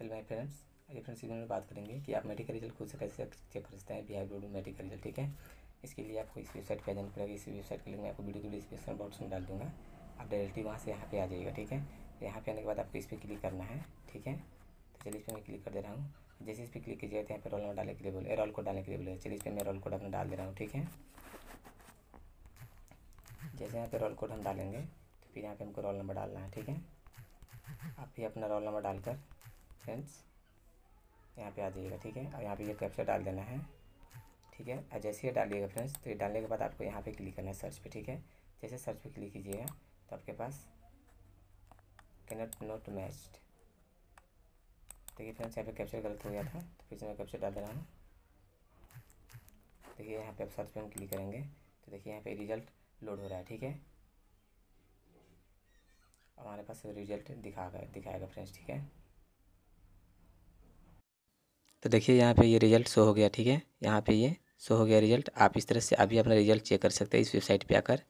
Hello my friends ये friends इस में बात करेंगे कि आप मेडिकल रिज़ल्ट खुद से कैसे चेक कर सकते हैं बी आई मेडिकल रिज़ल्ट, ठीक है? इसके लिए आपको इस वेबसाइट पर जाना पड़ेगा इस वेबसाइट का लिंक मैं आपको वीडियो के डिस्क्रिप्शन बॉक्स में डाल दूँगा। आप डायरेक्टली वहाँ से यहाँ पे आ जाइएगा, ठीक है? तो यहाँ पे आने के बाद आपको इस पर क्लिक करना है, ठीक है? तो चलिए इस पर मैं क्लिक कर दे रहा हूँ। जैसे इस पर क्लिक कीजिएगा तो यहाँ पे रोल नंबर डालने के लिए बोले, रोल कोड डालने के लिए बोले। चलिए इस पर मैं रोल कोड अपना डाल दे रहा हूँ, ठीक है? जैसे यहाँ पे रोल कोड हम डालेंगे तो फिर यहाँ पे हमको रोल नंबर डालना है, ठीक है? आप भी अपना रोल नंबर डालकर फ्रेंड्स यहाँ पे आ जाइएगा, ठीक है? और यहाँ पे ये कैप्चर डाल देना है, ठीक है? और जैसे ये डालिएगा फ्रेंड्स तो ये डालने के बाद आपको यहाँ पे क्लिक करना है सर्च पे, ठीक है? जैसे सर्च पे क्लिक कीजिएगा तो आपके पास कैनट नोट मैच्ड देखिए फ्रेंड्स यहाँ पे कैप्चर गलत हो गया था तो फिर से मैं कैप्चर डाल दे रहा हूँ। देखिए यहाँ पे आप सर्च पे हम क्लिक करेंगे तो देखिए यहाँ पे रिज़ल्ट लोड हो रहा है, ठीक है? हमारे पास रिज़ल्ट दिखा दिखाएगा फ्रेंड्स ठीक है? तो देखिए यहाँ पे ये रिज़ल्ट शो हो गया, ठीक है? यहाँ पे ये शो हो गया रिज़ल्ट आप इस तरह से अभी अपना रिज़ल्ट चेक कर सकते हैं इस वेबसाइट पे आकर।